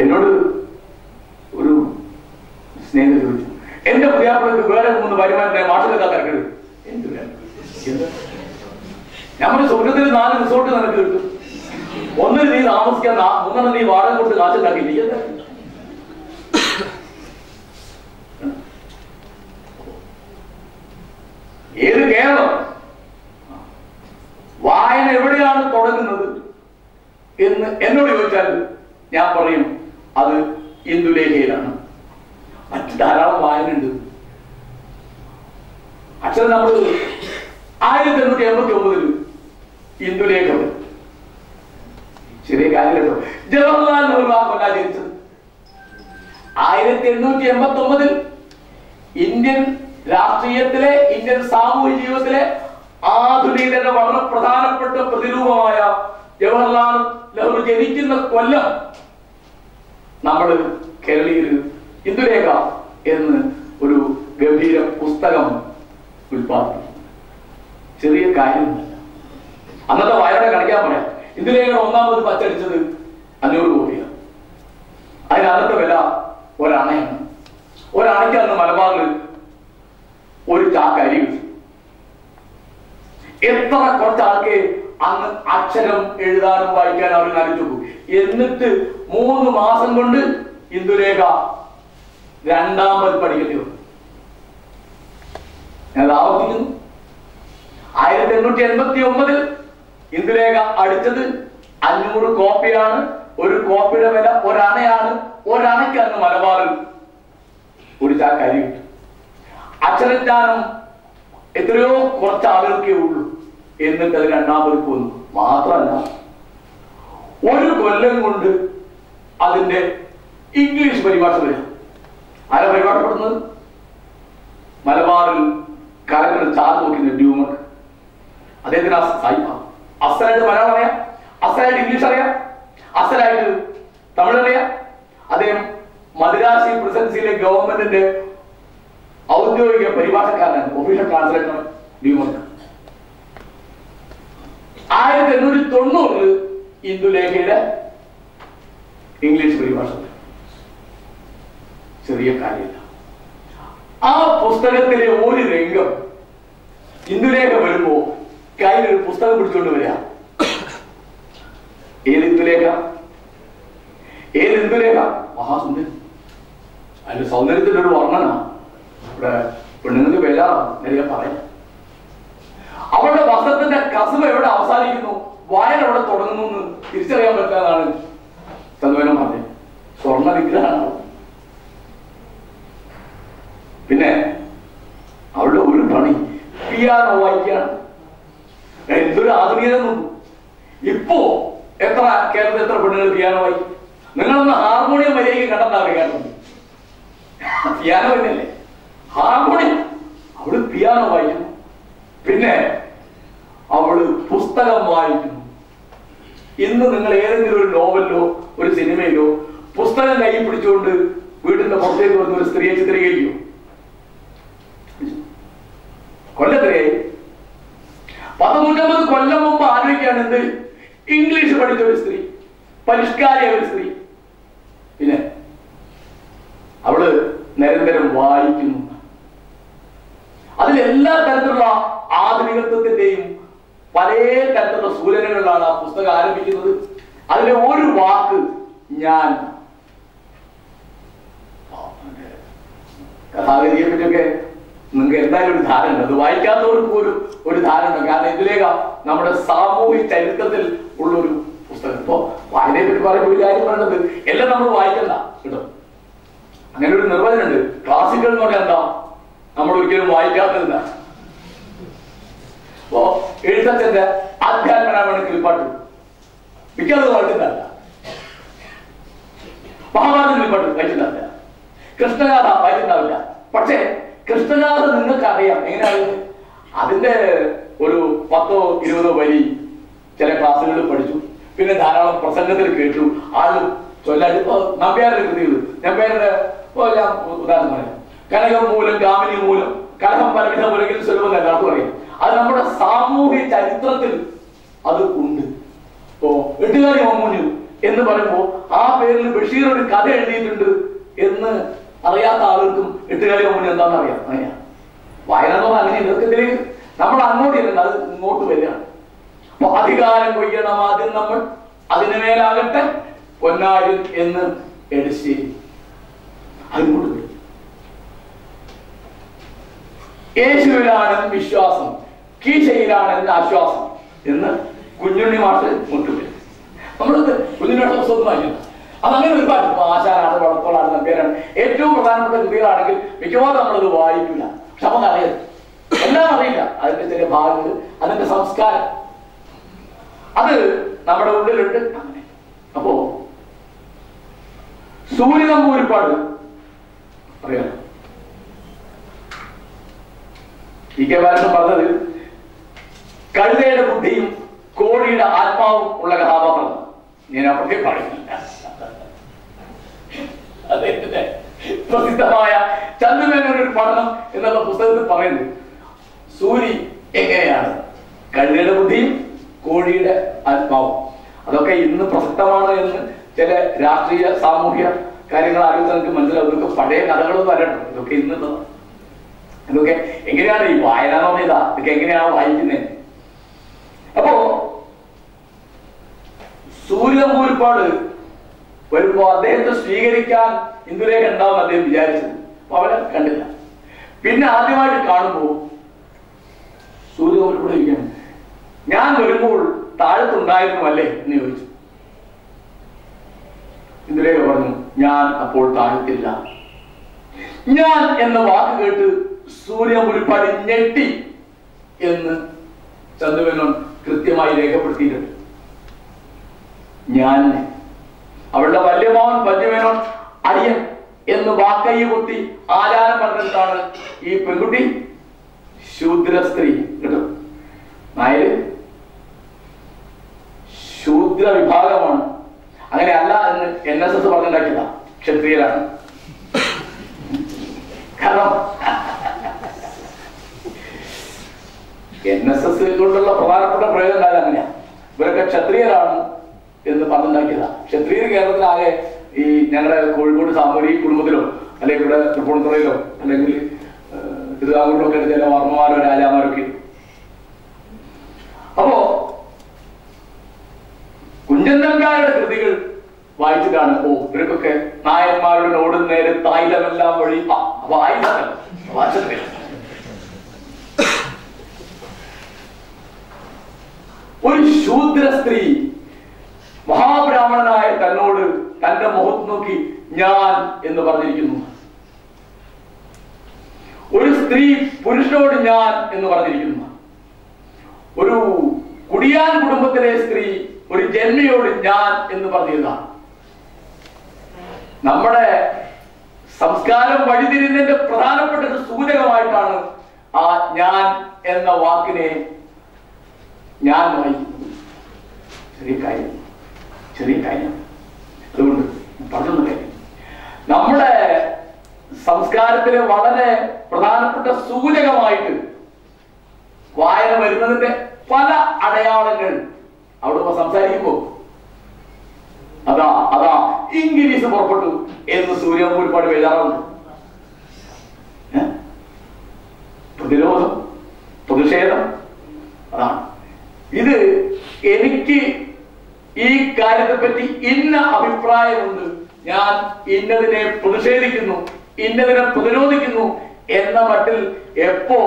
എന്നോട് ഒരു സ്നേഹിതർ ചോദിച്ചു എന്റെ പ്രിയപ്പെട്ട വേറെ മൂന്ന് വരുമാനത്തെ ഞാൻ തിരക്കരുത് എന്ത് വേണം? എന്ത്? നമ്മുടെ സ്വർഗത്തിൽ നാല് റിസോർട്ട് നിനക്ക് കിട്ടും. ഒന്നിന് നീ താമസിക്കാൻ മൂന്നെണ്ണം നീ വാടക കൊടുത്ത് കാശുണ്ടാക്കി നീ എന്താ? ഏത് കേരളം? വായന എവിടെയാണ് തുടങ്ങുന്നത്? എന്ന് എന്നോട് ചോദിച്ചാൽ ഞാൻ പറയും അത് ഇന്ദുലേഖയിലാണ്. മറ്റു ധാരാളം വായനയുണ്ട്. അച്ഛൻ നമ്മൾ ആയിരത്തി എണ്ണൂറ്റി എൺപത്തി ഒമ്പതിൽ ഇന്ദുലേഖ. ചെറിയ കാര്യം ജവഹർലാൽ നെഹ്റു ആ കൊല്ലാ ജനിച്ചത്. ആയിരത്തി എണ്ണൂറ്റി എൺപത്തി ഒമ്പതിൽ ഇന്ത്യൻ രാഷ്ട്രീയത്തിലെ ഇന്ത്യൻ സാമൂഹ്യ ജീവിതത്തിലെ ആധുനികതയുടെ വളരെ പ്രധാനപ്പെട്ട പ്രതിരൂപമായ ജവഹർലാൽ നെഹ്റു ജനിക്കുന്ന കൊല്ലം നമ്മൾ കേരളീയർ ഇന്ദുരേഖ എന്ന് ഒരു ഗംഭീര പുസ്തകം ഉൽപ്പാദിപ്പിച്ചു ചെറിയ കാര്യമൊന്നുമല്ല അന്നത്തെ വായന കളിക്കാൻ പറയാം. ഇന്ദുരേഖ ഒന്നാമത് പച്ചടിച്ചത് അഞ്ഞൂറ് കോടിയാണ്. അതിന് അന്നത്തെ വില ഒരണയാണ്. ഒരണയ്ക്ക് അന്ന് മലബാറിൽ ഒരു ചാക്ക അരി എത്ര കുറച്ചാൾക്ക് അന്ന് അക്ഷരം എഴുതാനും വായിക്കാനും അവർ കാണിച്ചു എന്നിട്ട് മൂന്ന് മാസം കൊണ്ട് ഇന്ദുരേഖ രണ്ടാമത് പഠിക്കേണ്ടി വന്നു ഞാൻ ആവർത്തിക്കുന്നു. ആയിരത്തി എണ്ണൂറ്റി എൺപത്തി ഒമ്പതിൽ ഇന്ദുരേഖ അടിച്ചത് അഞ്ഞൂറ് കോപ്പിയാണ്. ഒരു കോപ്പിയുടെ വില ഒരണയാണ്. ഒരണയ്ക്ക് അന്ന് മലബാറിൽ ഒരു ചാക്കരി കിട്ടും. അക്ഷരജ്ഞാനം എത്രയോ കുറച്ച് ആളുകൾക്കേ ഉള്ളൂ. എന്നിട്ട് അത് രണ്ടാമത് പോന്നു മാത്രമല്ല ഒരു കൊല്ലം കൊണ്ട് അതിന്റെ ഇംഗ്ലീഷ് പരിഭാഷ വരും. ആരാ പരിഭാഷപ്പെടുന്നത് മലബാറിൽ കരങ്ങൾ ചാർജ് നോക്കുന്ന ഡ്യൂമക്ക്. അദ്ദേഹത്തിന് അസലായിട്ട് മലയാളം അറിയാം അസലായിട്ട് ഇംഗ്ലീഷ് അറിയാം അസലായിട്ട് തമിഴ് അറിയാം. അദ്ദേഹം മദ്രാസി പ്രസിഡൻസിയിലെ ഗവൺമെന്റിന്റെ ഔദ്യോഗിക പരിഭാഷക്കാരനാണ് ഒഫീഷ്യൽ ട്രാൻസ്ലേറ്റർ ഡ്യൂമക്ക്. ആയിരത്തി എണ്ണൂറ്റി തൊണ്ണൂറിൽ ഇന്ദുലേഖയുടെ ഇംഗ്ലീഷ് പരിഭാഷ. ചെറിയ കാര്യമില്ല. ആ പുസ്തകത്തിലെ ഒരു രംഗം ഇന്ദുലേഖ വരുമ്പോ കയ്യിൽ ഒരു പുസ്തകം പിടിച്ചുകൊണ്ട് വരിക ഏത് ഇന്ദുലേഖ? ഏത് ഇന്ദുലേഖ? മഹാസുന്ദരി അതിന്റെ സൗന്ദര്യത്തിന്റെ ഒരു വർണന ഇവിടെ പെണ്ണുങ്ങൾക്ക് വില ഞാൻ പറയാം. അവളുടെ വസ്ത്രത്തിന്റെ കസുവ എവിടെ അവസാനിക്കുന്നു? വായന എവിടെ തുടങ്ങുന്നു എന്ന് തിരിച്ചറിയാൻ പറ്റാതാണ്. ചന്ദ്രനം പറഞ്ഞത് സ്വർണ വിഗ്രഹമാണ് പിന്നെ അവളുടെ ഒരു പണി പിയാനോ വായിക്കുകയാണ്. എന്തൊരു ആധുനികത നോക്കും. ഇപ്പോ എത്ര കേരളത്തിൽ എത്ര പെണ്ണുകൾ പിയാനോ വായി നിങ്ങളൊന്ന് ഹാർമോണിയം മര്യാദയ്ക്ക് കണ്ടെത്താറ് കേരളത്തിൽ? പിയാനോ തന്നെയല്ലേ? ഹാർമോണിയം. അവൾ പിയാനോ വായിക്കുന്നു. പിന്നെ അവൾ പുസ്തകം വായിക്കുന്നു. ഇന്ന് നിങ്ങൾ ഏതെങ്കിലും ഒരു നോവലിലോ ഒരു സിനിമയിലോ പുസ്തകം കൈ പിടിച്ചുകൊണ്ട് വീടിന്റെ പുറത്തേക്ക് വരുന്ന ഒരു സ്ത്രീയെ ചിത്രീകരിക്കും? കൊല്ലത്തിലായി പത്ത് നൂറ്റമ്പത് കൊല്ലം മുമ്പ് ആലോചിക്കുകയാണ് എന്ത്? ഇംഗ്ലീഷ് പഠിച്ച ഒരു സ്ത്രീ പരിഷ്കാരിയായ ഒരു സ്ത്രീ. പിന്നെ അവൾ നിരന്തരം വായിക്കുന്നു. അതിൽ എല്ലാ തരത്തിലുള്ള ആധുനികത്വത്തിന്റെയും പല തരത്തിലുള്ള സൂചനകളിലാണ് ആ പുസ്തകം ആരംഭിക്കുന്നത്. അതിലെ ഒരു വാക്ക് ഞാൻ കഥാഗതിയെ പറ്റിയൊക്കെ നിങ്ങൾക്ക് എന്തായാലും ഒരു ധാരണ അത് വായിക്കാത്തവർക്ക് പോലും ഒരു ധാരണ കാരണം ഇതിലേക്ക നമ്മുടെ സാമൂഹിക ചരിത്രത്തിൽ ഉള്ള ഒരു പുസ്തകം. ഇപ്പോ വായനയെ പറ്റി പറയുമ്പോൾ ഒരു കാര്യം പറയുന്നത് എല്ലാം നമ്മൾ വായിക്കണ്ട കേട്ടോ? അങ്ങനെ ഒരു നിർവചനമുണ്ട്. ക്ലാസിക്കൽ എന്ന് പറഞ്ഞാൽ എന്താ? നമ്മൾ ഒരിക്കലും വായിക്കാത്തതില്ല. അപ്പോ എഴുത്തച്ഛന്റെ ആധ്യാത്മനാണ് കിളിപ്പാട്ട് മിക്കത് വായിച്ചിട്ടല്ല മഹാഭാരത കിളിപ്പാട്ട് വായിച്ചിട്ടില്ല കൃഷ്ണഗാഥ വായിച്ചിട്ടുണ്ടാവില്ല. പക്ഷേ കൃഷ്ണഗാഥ നിങ്ങൾക്ക് അറിയാം എങ്ങനെയാണ്? അതിന്റെ ഒരു പത്തോ ഇരുപതോ വരി ചില ക്ലാസ്സുകളിൽ പഠിച്ചു. പിന്നെ ധാരാളം പ്രസംഗത്തിൽ കേട്ടു. ആൾ ചൊല്ലാൻ ഇപ്പൊ നമ്പ്യാരുടെ കൃതികൾ. നമ്പ്യാരുടെ ഉദാഹരണം പറയാം. കനകം മൂലം കാമിനി മൂലം കലഹം പലവിധ ഉലകിൽ സുലഭം എല്ലാവർക്കും പറയും അത് നമ്മുടെ സാമൂഹ്യ ചരിത്രത്തിൽ അത് ഉണ്ട്. ഇപ്പോ എട്ടുകാരി മമ്മൂനു എന്ന് പറയുമ്പോൾ ആ പേരിൽ ബഷീർ ഒരു കഥ എഴുതിയിട്ടുണ്ട് എന്ന് അറിയാത്ത ആളുകൾക്കും എട്ടുകാലി മമ്മൂന് എന്താണെന്ന് അറിയാം? അറിയാം. വായന എന്ന് പറഞ്ഞാൽ അങ്ങനെ നമ്മൾ അങ്ങോട്ട് ഇരുന്നത് അത് ഇങ്ങോട്ട് വരികയാണ്. അപ്പൊ അധികാരം കൊയ്യണം ആദ്യം നമ്മൾ. അതിനു മേലാകട്ടെ പൊന്നാരി എന്ന് എടിശ്ശേരി അതിങ്ങോട്ട് വരും. യേശുവിലാണ് വിശ്വാസം. കീശയിലാണ് എന്റെ ആശ്വാസം എന്ന് കുഞ്ഞുണ്ണി മാഷ് മുട്ടുപോയി നമ്മളത് കുഞ്ഞുണ്ണി മാഷ് പുസ്തകം അത് അതങ്ങനെ ഒരുപാട് ആശാനാണ് വളർത്തോളാണ് നമ്പ്യാരാണ്. ഏറ്റവും പ്രധാനപ്പെട്ട കൃതികളാണെങ്കിൽ മിക്കവാറും നമ്മളത് വായിക്കില്ല. പക്ഷെ നമുക്കറിയാം എല്ലാം അറിയില്ല. അതിന്റെ ചില ഭാഗങ്ങൾ അതിന്റെ സംസ്കാരം. അത് നമ്മുടെ ഉള്ളിലുണ്ട്. അങ്ങനെ. അപ്പോ സൂര്യനമ്പൂരിപ്പാട് അറിയാം. ഈ കെ ബാലൻ പറഞ്ഞത് കഴുതയുടെ ബുദ്ധിയും കോഴിയുടെ ആത്മാവും ഉള്ള കഥാപാത്രം ഞാൻ അവിടെ പറയുന്നില്ല. അദ്ദേഹത്തിന്റെ പ്രസിദ്ധമായ ചന്ദ്രനൊരു പഠനം എന്നുള്ള പുസ്തകത്തിൽ പറയുന്നു. സൂര്യ എങ്ങനെയാണ്? കഴുതയുടെ ബുദ്ധിയും കോഴിയുടെ ആത്മാവും. അതൊക്കെ ഇന്ന് പ്രസക്തമാണ് എന്ന് ചില രാഷ്ട്രീയ സാമൂഹ്യ കാര്യങ്ങൾ ആലോചിച്ച് നമുക്ക് മനസ്സിലാവും. ഇതൊക്കെ പഴയ കഥകളൊന്നും അല്ലട്ടോ ഇതൊക്കെ ഇന്നുള്ളതാണ് ഇതൊക്കെ എങ്ങനെയാണ് ഈ വായന എന്ന് പറഞ്ഞാ ഇതാ ഇതൊക്കെ എങ്ങനെയാണ് വായിക്കുന്നത്? അപ്പോ സൂര്യനമ്പൂരിപ്പാട് വരുമ്പോ അദ്ദേഹത്തെ സ്വീകരിക്കാൻ ഇന്ദുലേഖ ഉണ്ടാവും അദ്ദേഹം വിചാരിച്ചത്. അവനെ കണ്ടില്ല. പിന്നെ ആദ്യമായിട്ട് കാണുമ്പോ സൂര്യനമ്പൂരിപ്പാട് ഇരിക്കണം ഞാൻ വരുമ്പോൾ താഴത്തുണ്ടായിരുന്നു അല്ലേ? എന്ന് ചോദിച്ചു. ഇന്ദുലേഖ പറഞ്ഞു ഞാൻ അപ്പോൾ താഴത്തില്ല. ഞാൻ എന്ന വാക്ക് കേട്ട് സൂര്യമുരിപ്പാട് ഞെട്ടി എന്ന് ചന്ദ്രമേനോൻ കൃത്യമായി രേഖപ്പെടുത്തിയിട്ടുണ്ട്. ഞാൻ അവളുടെ വല്യമോൻ വല്യമേനോൻ അടിയൻ എന്ന് വാക്കൈ കുത്തി ആചാരം പറഞ്ഞിട്ടാണ് ഈ പെൺകുട്ടി ശൂദ്ര സ്ത്രീ കേട്ടോ നായര് ശൂദ്ര വിഭാഗമാണ് അങ്ങനെ അല്ല എന്ന് എൻ എസ് എസ് പറഞ്ഞുണ്ടാക്കിയതാ. ക്ഷത്രിയരാണ്. കാരണം എൻ എസ് എസ് കൊണ്ടുള്ള പ്രധാനപ്പെട്ട പ്രയോജനം ഉണ്ടായത് അങ്ങനെയാ? ഇവരൊക്കെ ക്ഷത്രിയരാണ് എന്ന് പറഞ്ഞുണ്ടാക്കിയതാണ് ക്ഷത്രിയർ കേരളത്തിലാകെ ഈ ഞങ്ങളുടെ കോഴിക്കോട് സാമൂഹ്യ കുടുംബത്തിലോ അല്ലെങ്കിൽ ഇവിടെ തൃപ്പൂണിത്തുറയിലോ അല്ലെങ്കിൽ ഏഹ്, തിരുവിതാംകൂറിലോ ഒക്കെ ചില വർമ്മമാരോ രാജാമാരൊക്കെ. അപ്പോ കുഞ്ചൻ നമ്പ്യാരുടെ കൃതികൾ വായിച്ചിട്ടാണ് ഓ ഇവർക്കൊക്കെ നായന്മാരുടെ നേരെ തായിലമെല്ലാം വഴി അപ്പൊ ആയില്ലല്ലോ വായിച്ചിട്ടില്ല ഒരു ശൂദ്ര സ്ത്രീ മഹാബ്രാഹ്മണനായ തന്നോട് തന്റെ മുഖത്ത് നോക്കി ഞാൻ എന്ന് പറഞ്ഞിരിക്കുന്നു. ഒരു സ്ത്രീ പുരുഷനോട് ഞാൻ എന്ന് പറഞ്ഞിരിക്കുന്നു. ഒരു കുടിയാൻ കുടുംബത്തിലെ സ്ത്രീ ഒരു ജന്മയോട് ഞാൻ എന്ന് പറഞ്ഞതാണ് നമ്മുടെ സംസ്കാരം വഴിതിരിഞ്ഞതിന്റെ പ്രധാനപ്പെട്ട ഒരു സൂചകമായിട്ടാണ് ആ ഞാൻ എന്ന വാക്കിനെ ഞാൻ വായിക്കുന്നത് ചെറിയ കാര്യം. ചെറിയ കാര്യം. അതുകൊണ്ട് പറഞ്ഞൊന്നും കാര്യം നമ്മുടെ സംസ്കാരത്തിന് വളരെ പ്രധാനപ്പെട്ട സൂചകമായിട്ട് വായന വരുന്നതിന്റെ പല അടയാളങ്ങൾ അവിടെ സംസാരിക്കുമ്പോ അതാ അതാ ഇംഗ്ലീഷ് പുറപ്പെട്ടു എന്ന് സൂര്യൻ ഒരുപാട് ഏ? പ്രതിരോധം പ്രതിഷേധം അതാണ്. ഇത് എനിക്ക് ഈ കാര്യത്തെ പറ്റി ഇന്ന അഭിപ്രായമുണ്ട്. ഞാൻ ഇന്നതിനെ പ്രതിഷേധിക്കുന്നു ഇന്നതിനെ പ്രതിരോധിക്കുന്നു എന്ന മട്ടിൽ എപ്പോ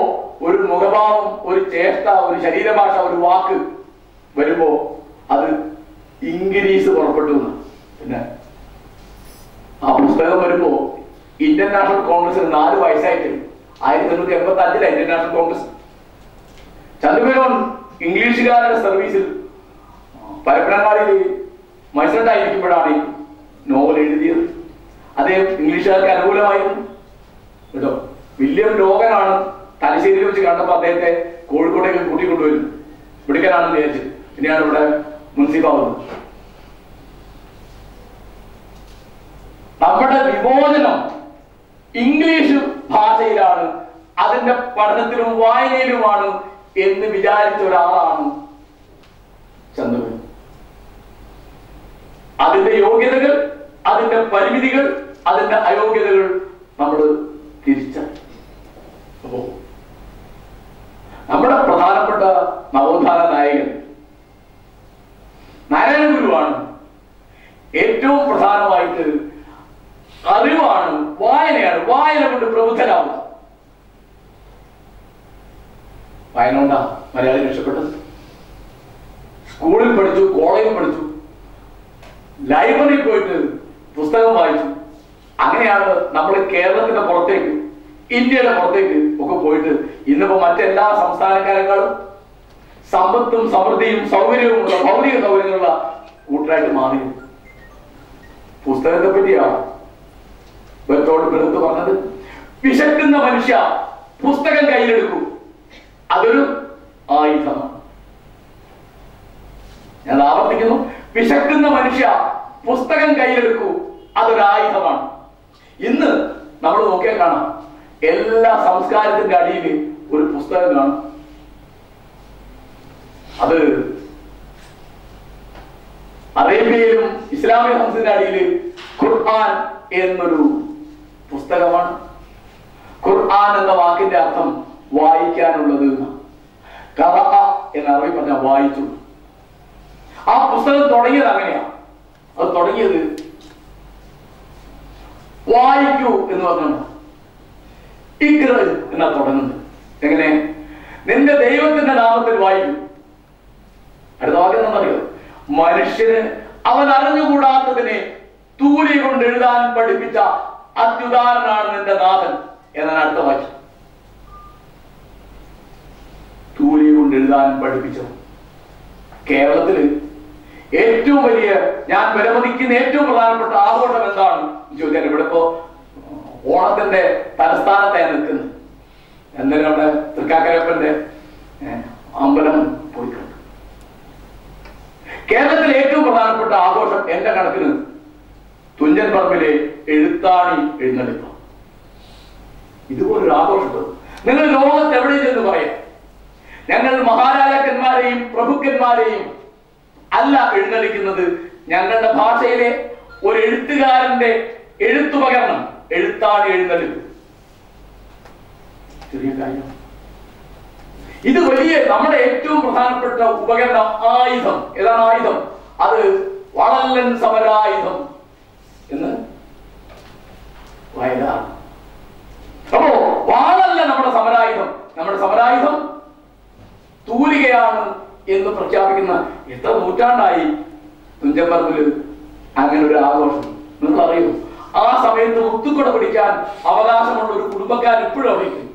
ഒരു മുഖഭാവം ഒരു ചേഷ്ട ഒരു ശരീരഭാഷ ഒരു വാക്ക് വരുമ്പോ അത് ഇംഗ്ലീഷ് പുറപ്പെട്ടു പിന്നെ ആ പുസ്തകം വരുമ്പോ ഇന്ത്യൻ നാഷണൽ കോൺഗ്രസിന് നാല് വയസ്സായിട്ട് ആയിരത്തി തൊണ്ണൂറ്റി എൺപത്തി അഞ്ചിലാണ് ഇന്ത്യൻ നാഷണൽ കോൺഗ്രസ്. ചന്ദ്രമേനോൻ ഇംഗ്ലീഷുകാരുടെ സർവീസിൽ പരപ്പനങ്ങാടിയിൽ മത്സരമായിരിക്കുമ്പോഴാണ് ഈ നോവൽ എഴുതിയത്. അദ്ദേഹം ഇംഗ്ലീഷുകാർക്ക് അനുകൂലമായിരുന്നു. കേട്ടോ? വില്യം ലോകനാണ്. തലശ്ശേരിയിൽ വെച്ച് കണ്ടപ്പോൾ അദ്ദേഹത്തെ കോഴിക്കോട്ടേക്ക് കൂട്ടിക്കൊണ്ടുവരുന്നു ഇവിടേക്കാണെന്ന് വിചാരിച്ചു പിന്നെയാണ് ഇവിടെ മുൻസിപ്പാവുന്നത്. നമ്മുടെ വിമോചനം ഇംഗ്ലീഷ് ഭാഷയിലാണ്. അതിന്റെ പഠനത്തിലും വായനയിലുമാണ് എന്ന് വിചാരിച്ച ഒരാളാണ് അതിന്റെ യോഗ്യതകൾ അതിന്റെ പരിമിതികൾ അതിന്റെ അയോഗ്യതകൾ നമ്മൾ തിരിച്ചറിയും അപ്പോ നമ്മുടെ പ്രധാനപ്പെട്ട നവോത്ഥാന നായകൻ നാരായണ ഗുരുവാണ്. ഏറ്റവും പ്രധാനമായിട്ട് അറിവാണ് വായനയാണ്. വായന കൊണ്ട് പ്രബുദ്ധനാവുക. വായന കൊണ്ടാ മലയാളി രക്ഷപ്പെട്ടത്? സ്കൂളിൽ പഠിച്ചു കോളേജിൽ പഠിച്ചു. ലൈബ്രറിയിൽ പോയിട്ട് പുസ്തകം വായിച്ചു. അങ്ങനെയാണ് നമ്മൾ കേരളത്തിന്റെ പുറത്തേക്ക് ഇന്ത്യയുടെ പുറത്തേക്ക് ഒക്കെ പോയിട്ട് ഇന്നിപ്പോ മറ്റെല്ലാ സംസ്ഥാനക്കാരെക്കാളും സമ്പത്തും സമൃദ്ധിയും സൗകര്യവും ഉള്ള ഭൗതിക സൗകര്യങ്ങളുള്ള കൂട്ടരായിട്ട് മാറി. പുസ്തകത്തെ പറ്റിയാണ് ബെർത്തോട് ബെർത്ത് പറഞ്ഞത്. വിശക്കുന്ന മനുഷ്യ പുസ്തകം കയ്യിലെടുക്കും. അതൊരു ആയുധമാണ്. ഞാൻ ആവർത്തിക്കുന്നു. വിശക്കുന്ന മനുഷ്യ പുസ്തകം കയ്യിലെടുക്കൂ. അതൊരു ആയുധമാണ്. ഇന്ന് നമ്മൾ നോക്കിയാൽ കാണാം. എല്ലാ സംസ്കാരത്തിന്റെ അടിയിൽ ഒരു പുസ്തകം കാണും. അത് അറേബ്യയിലും ഇസ്ലാമിക സംസ്കൃതിയുടെ അടിയിൽ ഖുർആൻ എന്നൊരു പുസ്തകമാണ്. ഖുർആൻ എന്ന വാക്കിന്റെ അർത്ഥം വായിക്കാനുള്ളത് എന്ന അറബി പറഞ്ഞ വായിച്ചു. ആ പുസ്തകം തുടങ്ങിയത് അങ്ങനെയാണ് അത് തുടങ്ങിയത് വായിക്കൂ എന്ന് പറഞ്ഞാണ്. ഇക്ര എന്നാ തുടങ്ങുന്നത്. എങ്ങനെ? നിന്റെ ദൈവത്തിന്റെ നാമത്തിൽ വായിക്കും. അടുത്ത വാക്യം എന്താണെന്നറിയോ മനുഷ്യന് അവൻ അറിഞ്ഞുകൂടാത്തതിനെ തൂലി കൊണ്ട് എഴുതാൻ പഠിപ്പിച്ച അത്യുദാരനാണ് നിന്റെ നാഥൻ എന്നാണ് അടുത്ത വാക്യം. തൂലി കൊണ്ട് എഴുതാൻ പഠിപ്പിച്ചത് കേരളത്തിൽ ഏറ്റവും വലിയ ഞാൻ വിലമതിക്കുന്ന ഏറ്റവും പ്രധാനപ്പെട്ട ആഘോഷം എന്താണ്? ചോദിക്കാൻ ഇവിടെ ഇപ്പോ ഓണത്തിന്റെ തലസ്ഥാനത്താണ് നിൽക്കുന്നു. എന്തായാലും അവിടെ തൃക്കാക്കരപ്പന്റെ അമ്പലം പോയി കേരളത്തിലെ ഏറ്റവും പ്രധാനപ്പെട്ട ആഘോഷം എന്റെ കണക്കിന് തുഞ്ചൻ പറമ്പിലെ എഴുത്താണി എഴുന്നള്ളിപ്പ്. ഇതുപോലൊരു ആഘോഷം നിങ്ങൾ ലോകത്ത് എവിടെ ചെന്ന് പറയാം? ഞങ്ങൾ മഹാരാജാക്കന്മാരെയും പ്രഭുക്കന്മാരെയും അല്ല എഴുന്നള്ളിക്കുന്നത് ഞങ്ങളുടെ ഭാഷയിലെ ഒരു എഴുത്തുകാരന്റെ എഴുത്തുപകരണം. എഴുത്താണ് എഴുന്നള്ളിപ്പ് ചെറിയ കാര്യം. ഇത് വലിയ നമ്മുടെ ഏറ്റവും പ്രധാനപ്പെട്ട ഉപകരണം ആയുധം. ഏതാണ് ആയുധം? അത് വളല്ലൻ സമരായുധം എന്ന് വയലാണ് അപ്പോ വാളല്ല നമ്മുടെ സമരായുധം. നമ്മുടെ സമരായുധം തൂലികയാണ് എന്ന് പ്രഖ്യാപിക്കുന്ന എത്ര നൂറ്റാണ്ടായി തുഞ്ചൻ പറമ്പിൽ അങ്ങനെ ഒരു ആഘോഷം. നിങ്ങൾ അറിയൂ ആ സമയത്ത് മുത്തുക്കുട പിടിക്കാൻ അവകാശമുള്ള ഒരു കുടുംബക്കാരൻ ഇപ്പോഴും അറിയിക്കും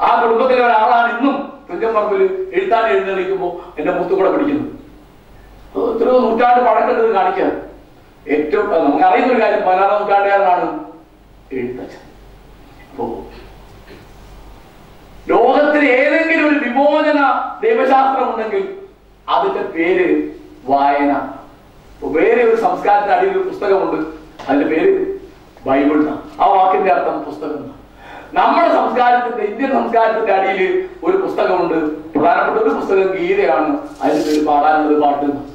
ആ കുടുംബത്തിലെ ഒരാളാണ് ഇന്നും തുഞ്ചൻ പറമ്പിൽ എഴുത്താൻ എഴുന്നേൽക്കുമ്പോ എന്റെ മുത്തുക്കുട പിടിക്കുന്നത് ഇത്ര നൂറ്റാണ്ട് പഴക്കണ്ടത് കാണിക്കാൻ. ഏറ്റവും നമുക്ക് അറിയുന്ന ഒരു കാര്യം പതിനാറാം നൂറ്റാണ്ടുകാരനാണ് എഴുത്തച്ഛൻ. അപ്പോ ഏതെങ്കിലും ഒരു വിമോചന ദൈവശാസ്ത്രം ഉണ്ടെങ്കിൽ അതിന്റെ പേര് വായന. വേറെ ഒരു സംസ്കാരത്തിന്റെ അടിയിൽ ഒരു പുസ്തകമുണ്ട്. അതിന്റെ പേര് ബൈബിൾ. ആ വാക്കിന്റെ അർത്ഥം പുസ്തകം നമ്മുടെ സംസ്കാരത്തിന്റെ ഇന്ത്യൻ സംസ്കാരത്തിന്റെ അടിയിൽ ഒരു പുസ്തകമുണ്ട്. പ്രധാനപ്പെട്ട ഒരു പുസ്തകം ഗീതയാണ്. അതിന് പേര് പാടാനുള്ളത് പാട്ട്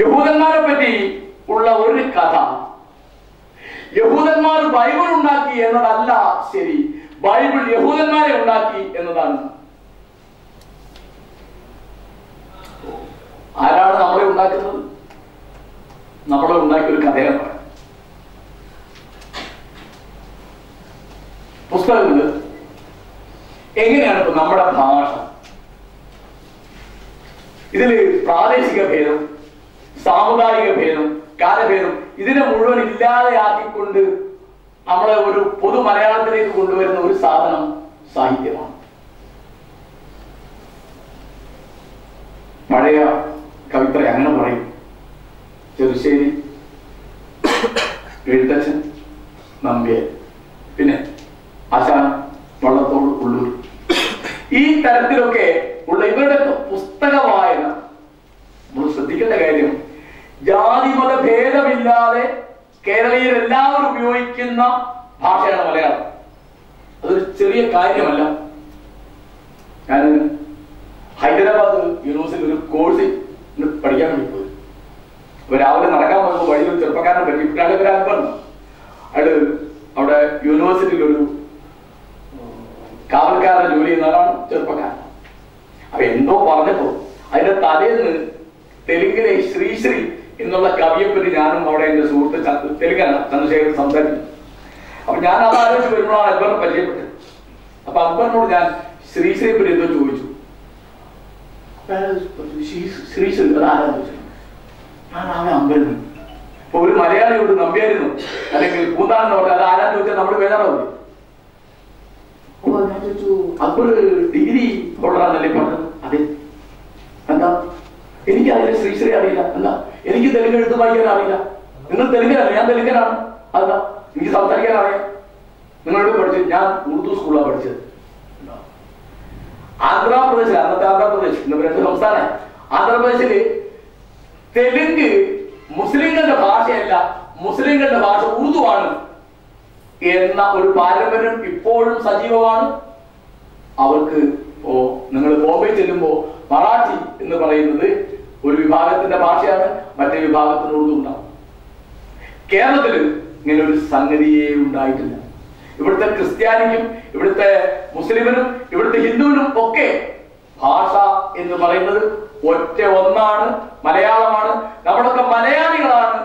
യഹൂദന്മാരെ പറ്റി ഉള്ള ഒരു കഥ. യഹൂദന്മാർ ബൈബിൾ ഉണ്ടാക്കി എന്നതല്ല ശരി. ബൈബിൾ യഹൂദന്മാരെ ഉണ്ടാക്കി എന്നതാണ് ആരാണ് നമ്മളെ ഉണ്ടാക്കുന്നത്? നമ്മളെ ഉണ്ടാക്കിയ ഒരു കഥയാണ് പുസ്തകങ്ങൾ എങ്ങനെയാണ് ഇപ്പൊ നമ്മുടെ ഭാഷ? ഇതിൽ പ്രാദേശിക ഭേദം സാമുദായിക ഭേദം കാലഭേദം ഇതിനെ മുഴുവൻ ഇല്ലാതെയാക്കിക്കൊണ്ട് നമ്മളെ ഒരു പൊതു മലയാളത്തിലേക്ക് കൊണ്ടുവരുന്ന ഒരു സാധനം സാഹിത്യമാണ് പഴയ കവിത്ര അങ്ങനെ പറയും ചെറുശ്ശേരി എഴുത്തച്ഛൻ നമ്പ്യാർ പിന്നെ ആശാൻ വള്ളത്തോട് ഉള്ളൂർ ഈ തരത്തിലൊക്കെ ഉള്ള ഇവരുടെ പുസ്തക വായന നമ്മൾ ശ്രദ്ധിക്കേണ്ട കാര്യം ജാതിമത ഭേദമില്ലാതെ കേരളീയർ എല്ലാവരും ഉപയോഗിക്കുന്ന ഭാഷയാണ് മലയാളം അതൊരു ചെറിയ കാര്യമല്ല ഞാൻ ഹൈദരാബാദ് രാവിലെ ഒരു കോഴ്സ് വഴിയിൽ ചെറുപ്പക്കാരനെ പറ്റി അയാളെ അക്ബർ അയാൾ അവിടെ യൂണിവേഴ്സിറ്റിയിൽ ഒരു കാവൽക്കാരന്റെ ജോലി ചെയ്യുന്നതാണ് ചെറുപ്പക്കാരൻ അപ്പൊ എന്തോ പറഞ്ഞപ്പോ അതിന്റെ തലേന്ന് തെലുങ്കിലെ ശ്രീശ്രീ എന്നുള്ള കവിയെപ്പറ്റി ഞാനും അവിടെ എന്റെ സുഹൃത്ത് തെലുങ്കാണ് ചന്ദ്രശേഖരൻ സംസാരിച്ചു അപ്പൊ ഞാൻ അത് ആലോചിച്ച് വരുമ്പോഴാണ് അക്ബറിനെ പരിചയപ്പെട്ടത് അപ്പൊ അക്ബറിനോട് ഞാൻ ശ്രീശ്രീയെ പറ്റി എന്തോ ചോദിച്ചു അപ്പൊ അയാൾ പറഞ്ഞു, "ശ്രീ- ശ്രീശ്രീ ചോദിച്ചു അവൻ അമ്പലം? ഇപ്പൊ ഒരു മലയാളിയോട് നമ്പിയായിരുന്നു. അല്ലെങ്കിൽ പൂന്താനോട് അത് ആരാന്ന് ചോദിച്ചാൽ നമ്മൾ വേദാറാവില്ലേ അപ്പൊ ഞാൻ ചോദിച്ചു അക്ബർ ഡിഗ്രി ഹോൾഡറാന്നല്ലേ പറഞ്ഞത് അതെ. എന്താ? എനിക്ക് അതിലെ ശ്രീശ്രീ അറിയില്ല. എന്താ? എനിക്ക് തെലുങ്ക് എഴുത്ത് വായിക്കാൻ അറിയില്ല. നിങ്ങൾ തെലുങ്കനല്ല ഞാൻ തെലുങ്കനാണ്. അതെന്താ? എനിക്ക് സംസാരിക്കാൻ അറിയാം. നിങ്ങളോട് പഠിച്ചു. ഞാൻ ഉറുദു സ്കൂളിലാണ് പഠിച്ചത്? ആന്ധ്രാപ്രദേശ് അന്നത്തെ ആന്ധ്രാപ്രദേശ്. ഇന്ന് രണ്ട് സംസ്ഥാനം ആന്ധ്രാപ്രദേശിൽ തെലുങ്ക് മുസ്ലിങ്ങളുടെ ഭാഷയല്ല മുസ്ലിങ്ങളുടെ ഭാഷ ഉറുദുവാണ് എന്ന ഒരു പാരമ്പര്യം ഇപ്പോഴും സജീവമാണ്. അവർക്ക് ഓ നിങ്ങൾ ബോംബെ ചെല്ലുമ്പോ മറാഠി എന്ന് പറയുന്നത് ഒരു വിഭാഗത്തിന്റെ ഭാഷയാണ് മറ്റേ വിഭാഗത്തിന് ഉറുദു ഉണ്ടാവും. കേരളത്തിൽ ഇങ്ങനെ ഒരു സംഗതിയെ ഉണ്ടായിട്ടില്ല. ഇവിടുത്തെ ക്രിസ്ത്യാനിക്കും ഇവിടുത്തെ മുസ്ലിമിനും ഇവിടുത്തെ ഹിന്ദുവിനും ഒക്കെ ഭാഷ എന്ന് പറയുന്നത് ഒറ്റ ഒന്നാണ് മലയാളമാണ്. നമ്മളൊക്കെ മലയാളികളാണ്.